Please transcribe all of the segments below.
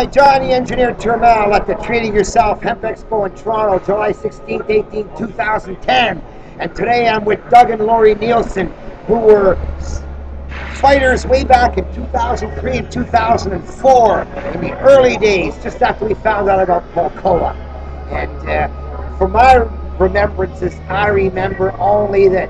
by Johnny Engineer Turmel at the Treating Yourself Hemp Expo in Toronto, July 16th, 18th, 2010. And today I'm with Doug and Laurie Nielsen, who were fighters way back in 2003 and 2004, in the early days, just after we found out about Polcola. And uh, from my remembrances, I remember only that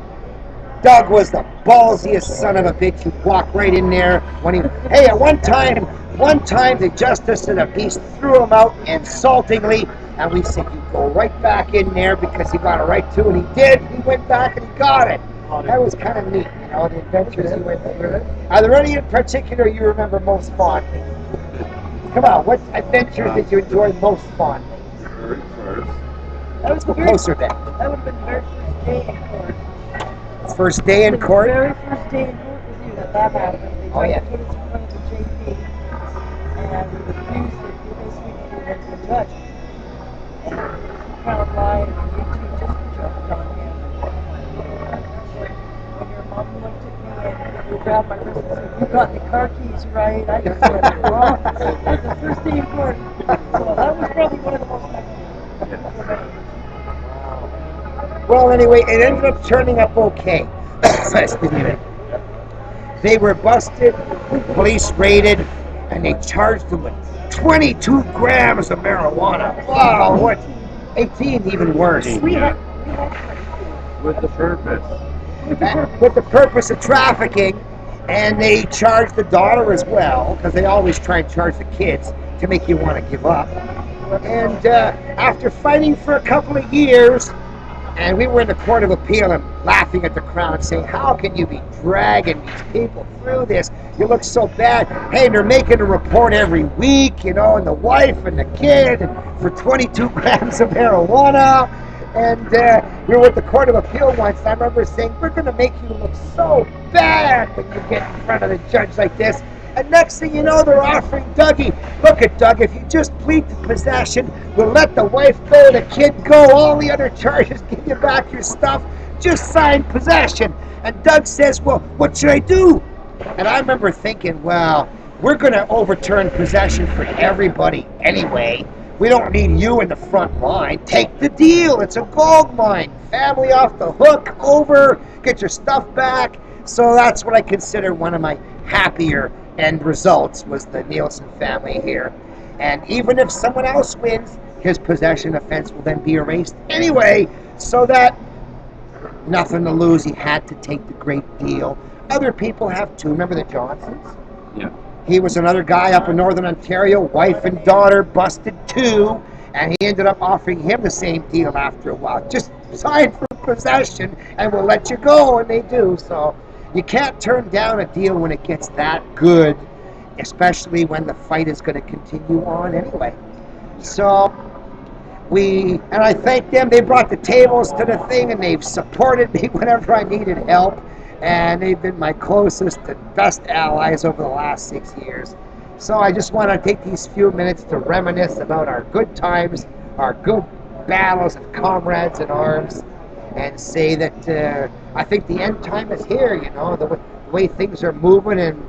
Doug was the ballsiest son of a bitch who walked right in there when he. Hey, at one time, one time the justice of the peace threw him out insultingly, and we said you go right back in there because he got a right to, and he did. He went back and he got it. That was kind of neat, you know, the adventures he went through. Are there any in particular you remember most fondly? Come on, what adventures did you enjoy most fondly? Very first. That was the Closer then. that would have been the very first day in court. First day in The court. very first day in court with you that that happened. Oh, yeah. Grabbed my wrist and said, "You got the car keys right," I just said, "Wrong." That's the first day in court. So that was probably one of the most memorable. Well, anyway, it ended up turning up okay. Excuse me. They were busted, police raided, and they charged them with 22 grams of marijuana. Wow, what? 18 even worse. We had, we had With the purpose. With the purpose of trafficking, and they charge the daughter as well, because they always try and charge the kids to make you want to give up. And uh, after fighting for a couple of years, and we were in the court of appeal and laughing at the crowd saying, "How can you be dragging these people through this? You look so bad." Hey, and they're making a report every week, you know, and the wife and the kid for 22 grams of marijuana. And uh, we were at the court of appeal once. And I remember saying, "We're going to make you look so bad when you get in front of the judge like this." And next thing you know, they're offering Dougie, look at Doug, if you just plead to possession, we'll let the wife go, the kid go, all the other charges, give you back your stuff, just sign possession. And Doug says, well, what should I do? And I remember thinking, well, we're going to overturn possession for everybody anyway. We don't need you in the front line. Take the deal. It's a gold mine. Family off the hook, over, get your stuff back. So that's what I consider one of my happier end results was the Nielsen family here. And even if someone else wins, his possession offense will then be erased anyway, so that nothing to lose. He had to take the great deal. Other people have too. Remember the Johnsons? Yeah. He was another guy up in Northern Ontario, wife and daughter busted too, and he ended up offering him the same deal after a while. Just sign for possession and we'll let you go, and they do. So you can't turn down a deal when it gets that good, especially when the fight is going to continue on anyway. So we, and I thank them. They brought the tables to the thing, and they've supported me whenever I needed help. And they've been my closest and best allies over the last six years. So I just want to take these few minutes to reminisce about our good times, our good battles of comrades in arms, and say that uh, I think the end time is here. You know, the, way- the way things are moving, and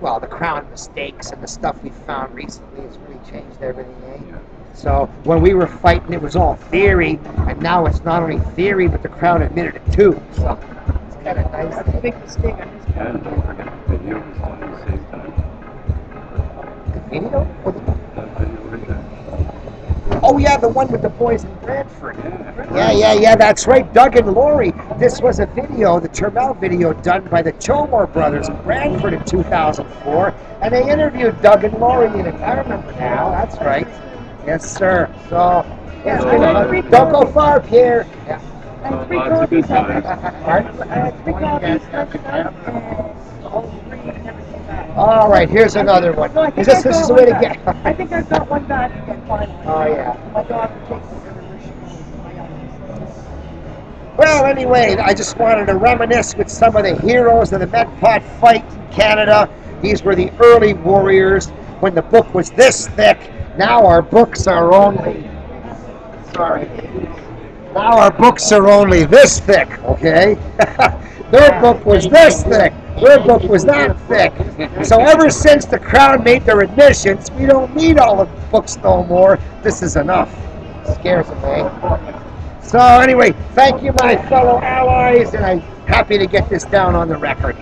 well, the crown mistakes and the stuff we found recently has really changed everything. Eh? So when we were fighting, it was all theory, and now it's not only theory, but the crown admitted it too. So it's kind of nice. That's a big mistake on his Yeah, part. and don't forget the video was done at the same time. Video? That video right there. Oh yeah, the one with the boys in Brantford. Yeah. Yeah, yeah, yeah, that's right. Doug and Laurie. This was a video, the Turmel video done by the Chomor brothers in Brantford in 2004. And they interviewed Doug and Laurie in it. I remember now. That's right. Yes, sir. So, yeah, So, I agree. don't go far, Pierre. Yeah. I had three Lots of good copies times. Pardon? I had three copies of it, and all three never came back. All right, here's another one. No, I think Is this, I've this got is the way to one get. back. I think I've got one back again finally. Oh, yeah. My daughter takes it everywhere she goes. My youngest. Well, anyway, I just wanted to reminisce with some of the heroes of the Medpot fight in Canada. These were the early warriors when the book was this thick. Now our books are only. Sorry. Now our books are only this thick, okay? Their book was this thick. Their book was that thick. So ever since the Crown made their admissions, we don't need all the books no more. This is enough. Scares them, eh? So anyway, thank you, my fellow allies, and I'm happy to get this down on the record.